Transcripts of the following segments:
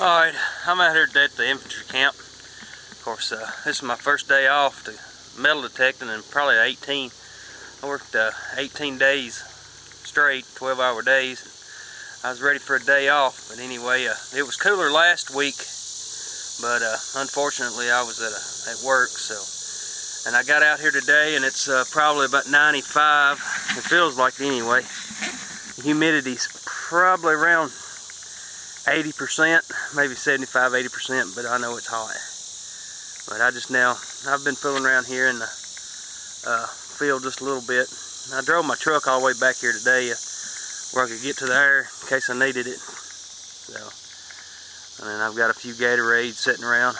Alright, I'm out here at the infantry camp. Of course, uh, this is my first day off to metal detecting in probably 18. I worked uh, 18 days straight, 12 hour days. I was ready for a day off, but anyway, uh, it was cooler last week, but uh, unfortunately I was at, a, at work, so. And I got out here today and it's uh, probably about 95. It feels like anyway. The humidity's probably around 80%, maybe 75, 80%, but I know it's hot. But I just now, I've been fooling around here in the uh, field just a little bit. I drove my truck all the way back here today uh, where I could get to the air in case I needed it. So, and then I've got a few Gatorades sitting around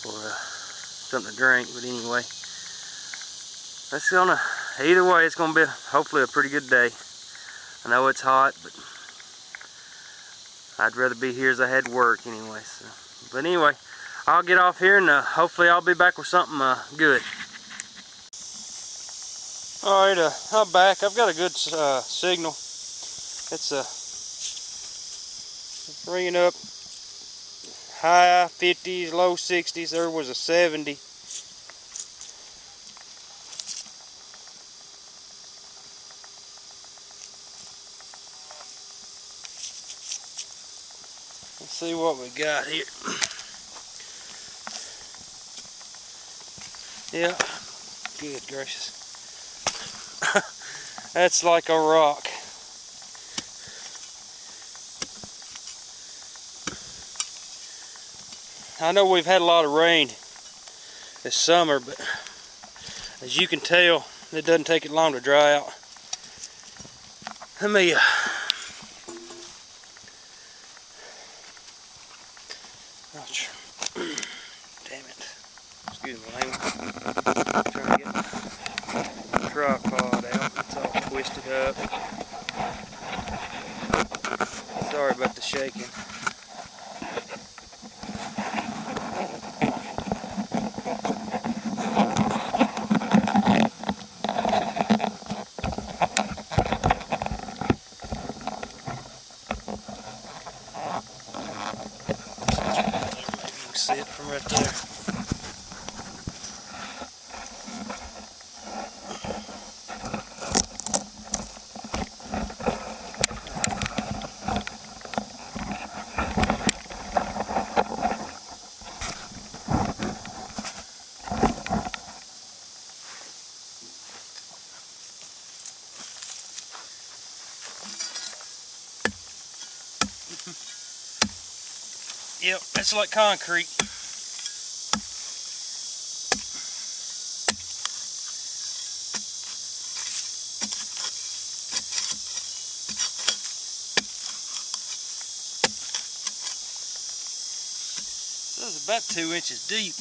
for uh, something to drink, but anyway. It's gonna, either way, it's gonna be hopefully a pretty good day. I know it's hot, but I'd rather be here as I had work anyway. So. But anyway, I'll get off here and uh, hopefully I'll be back with something uh, good. Alright, uh, I'm back. I've got a good uh, signal. It's uh, ringing up high 50s, low 60s. There was a 70. Let's see what we got here. Yeah, good gracious. That's like a rock. I know we've had a lot of rain this summer, but as you can tell, it doesn't take it long to dry out. Let me uh, Damn it. Excuse me, I'm trying to get the tripod out. It's all twisted up. Sorry about the shaking. see it from right there. Yep, it's like concrete. So it's about two inches deep.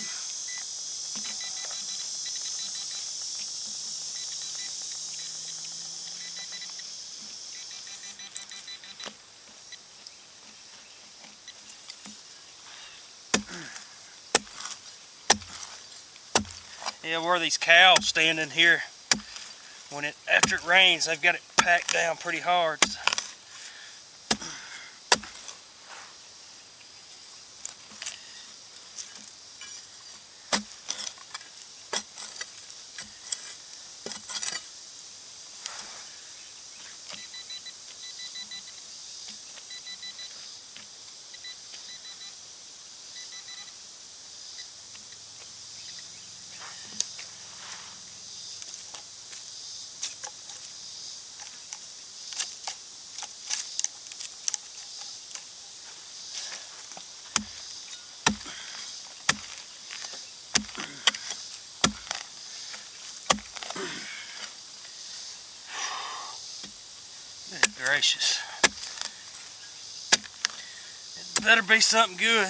Yeah, where these cows standing here, when it after it rains, they've got it packed down pretty hard. Good gracious. It better be something good.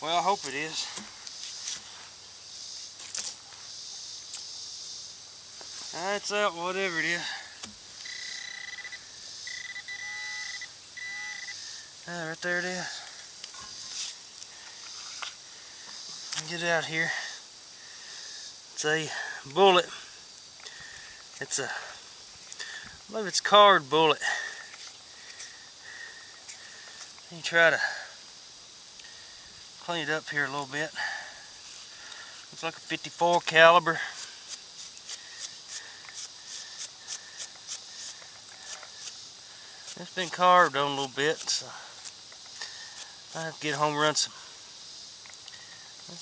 Well, I hope it is. That's out, whatever it is. Ah, right there it is. Get out here. It's bullet. It's a I believe it's carved bullet. Let me try to clean it up here a little bit. Looks like a 54 caliber. It's been carved on a little bit, so I have to get home and run some.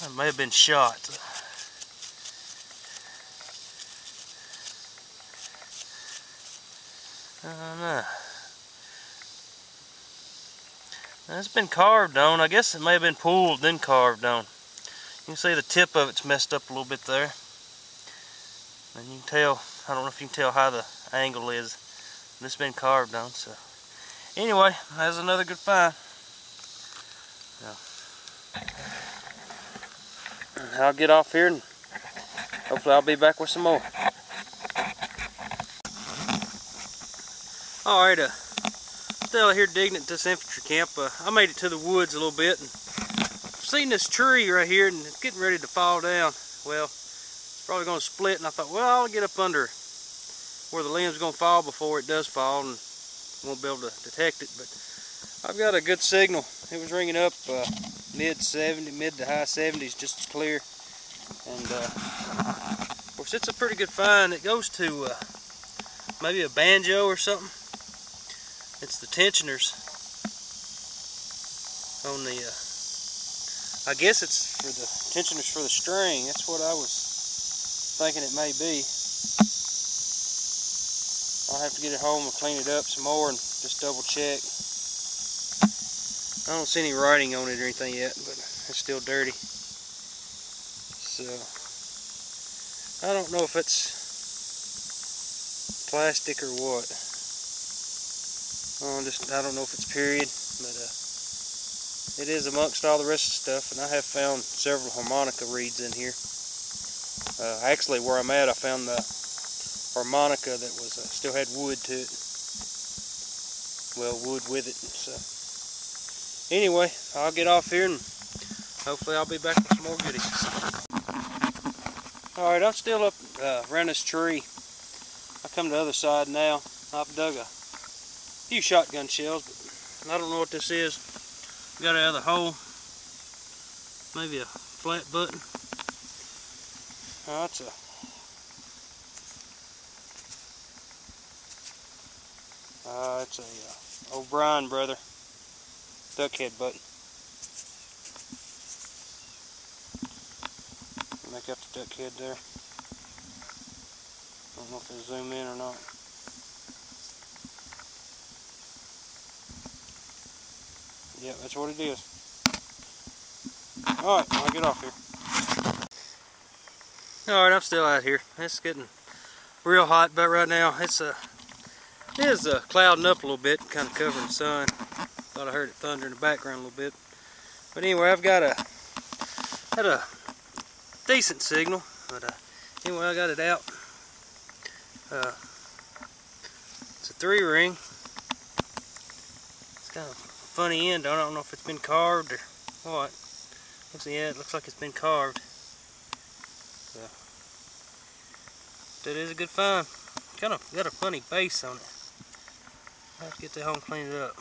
I may have been shot. Don't know. It's been carved on. I guess it may have been pulled, then carved on. You can see the tip of it's messed up a little bit there. And you can tell, I don't know if you can tell how the angle is. It's been carved on, so. Anyway, that's another good find. I'll get off here and hopefully I'll be back with some more. Alright, uh, still here digging at this infantry camp. Uh, I made it to the woods a little bit and I've seen this tree right here and it's getting ready to fall down. Well, it's probably going to split and I thought, well, I'll get up under where the limb's going to fall before it does fall and won't be able to detect it, but I've got a good signal. It was ringing up uh, mid 70, mid to high 70s, just as clear. And uh, of course, it's a pretty good find. It goes to uh, maybe a banjo or something. It's the tensioners on the. Uh, I guess it's for the tensioners for the string. That's what I was thinking it may be. I'll have to get it home and clean it up some more and just double check. I don't see any writing on it or anything yet, but it's still dirty. So, I don't know if it's plastic or what. Just I don't know if it's period, but uh, it is amongst all the rest of the stuff, and I have found several harmonica reeds in here. Uh, actually, where I'm at, I found the harmonica that was uh, still had wood to it. Well, wood with it. So anyway, I'll get off here and hopefully I'll be back with some more goodies. Alright, I'm still up uh, around this tree. I come to the other side now. I've dug a few shotgun shells, but I don't know what this is. Got another hole. Maybe a flat button. Oh, that's a Uh, it's a uh, O'Bryan brother duckhead button. Make up the duck head there. I don't know if they zoom in or not. Yeah, that's what it is. Alright, I'll get off here. Alright, I'm still out here. It's getting real hot, but right now it's a it is uh, clouding up a little bit, kind of covering the sun. Thought I heard it thunder in the background a little bit. But anyway, I've got a had a decent signal, but uh, anyway, I got it out. Uh, it's a three ring. It's kind of funny end. I don't know if it's been carved or what. Looks yeah, it looks like it's been carved. So, that is a good find. Kind of got a funny base on it. Have to get to home and clean it up.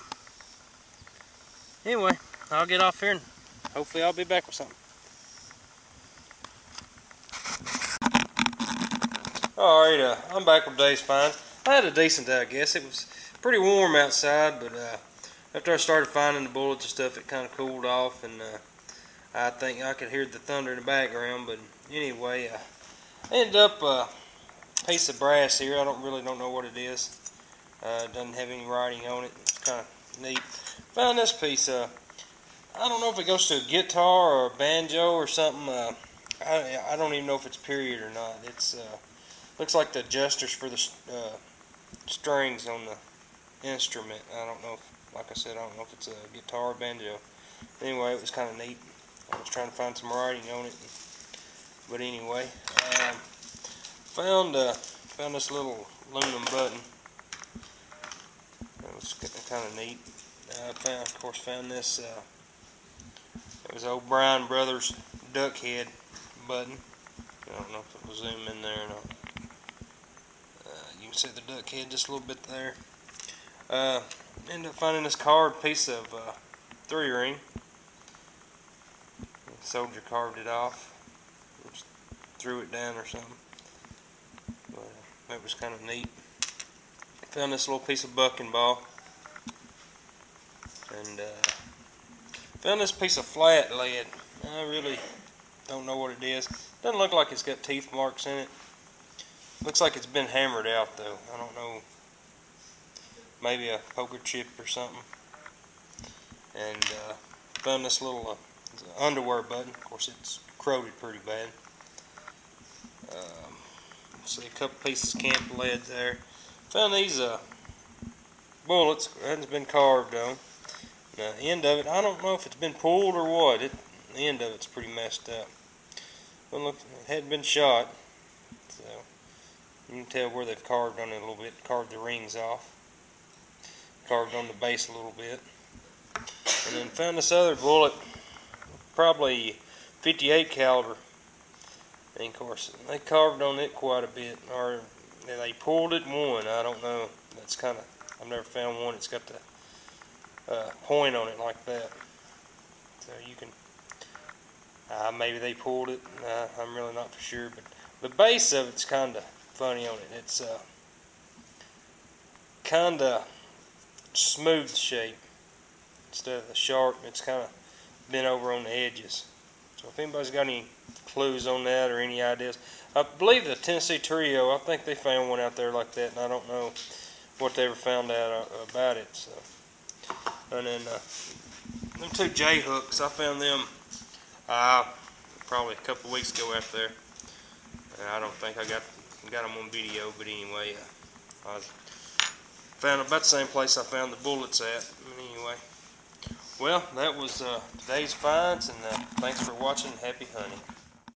Anyway, I'll get off here and hopefully I'll be back with something. Alright, uh, I'm back with Dave's find. I had a decent day, I guess. It was pretty warm outside, but uh, after I started finding the bullets and stuff, it kind of cooled off, and uh, I think I could hear the thunder in the background. But anyway, uh, I ended up a uh, piece of brass here. I don't really don't know what it is. Uh, doesn't have any writing on it. It's kind of neat. Found this piece. Uh, I don't know if it goes to a guitar or a banjo or something. Uh, I, I don't even know if it's period or not. It's uh, looks like the adjusters for the uh, strings on the instrument. I don't know. If, like I said, I don't know if it's a guitar or banjo. Anyway, it was kind of neat. I was trying to find some writing on it. But anyway, um, found uh, found this little aluminum button was kind of neat. I found, of course, found this. Uh, it was O'Bryan Brothers duck head button. I don't know if it will zoom in there or not. Uh, you can see the duck head just a little bit there. Uh, ended up finding this carved piece of uh, three ring. The soldier carved it off. Threw it down or something. But, uh, that was kind of neat. Found this little piece of bucking ball. And uh, found this piece of flat lead. I really don't know what it is. Doesn't look like it's got teeth marks in it. Looks like it's been hammered out though. I don't know. Maybe a poker chip or something. And uh, found this little uh, underwear button. Of course, it's corroded pretty bad. Um, see a couple pieces of camp lead there. Found these uh, bullets. It hasn't been carved on. The end of it, I don't know if it's been pulled or what. It, the end of it's pretty messed up. But look, it hadn't been shot. So you can tell where they've carved on it a little bit. Carved the rings off. Carved on the base a little bit. And then found this other bullet, probably 58 caliber. And of course, they carved on it quite a bit, or they pulled it one. I don't know. That's kind of I've never found one that's got the uh, point on it like that. So you can uh, maybe they pulled it. Uh, I'm really not for sure, but the base of it's kind of funny on it. It's uh, kind of smooth shape instead of the sharp. It's kind of bent over on the edges. So if anybody's got any clues on that or any ideas, I believe the Tennessee Trio. I think they found one out there like that, and I don't know what they ever found out uh, about it. So, and then uh, them two J hooks, I found them uh, probably a couple weeks ago out there. And I don't think I got got them on video, but anyway, uh, I found about the same place I found the bullets at. Anyway, well, that was uh, today's finds, and uh, thanks for watching. Happy hunting.